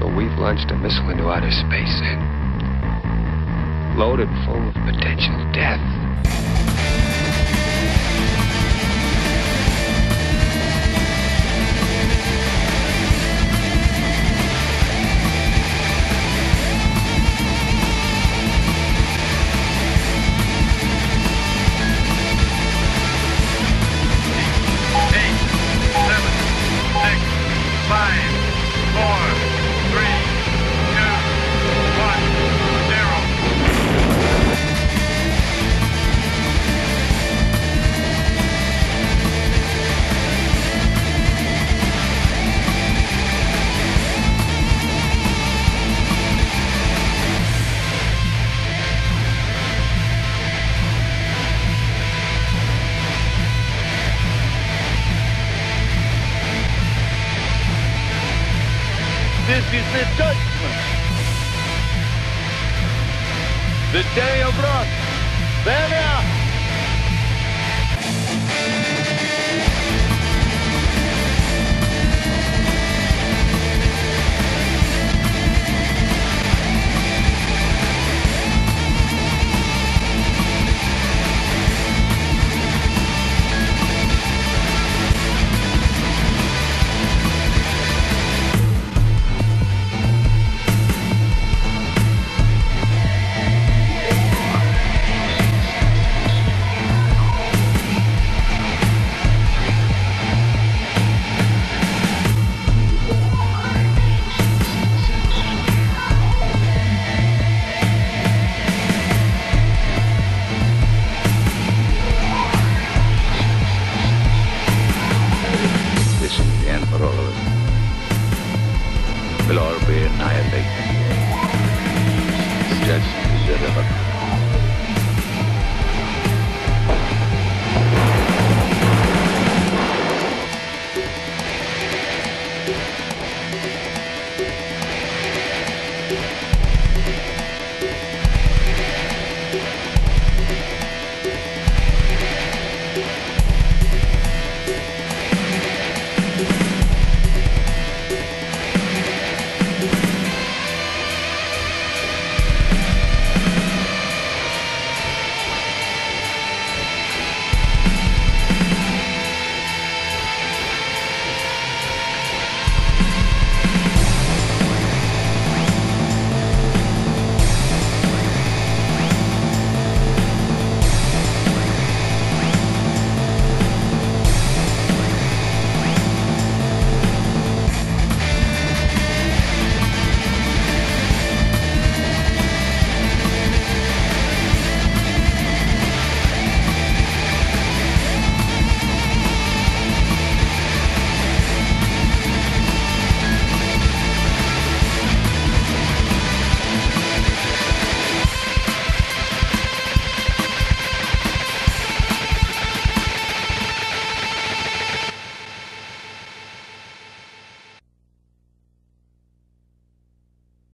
So we've launched a missile into outer space loaded full of potential death. This is the judgment. The day of wrath. There We'll all be annihilated. Judgment is irrevocable.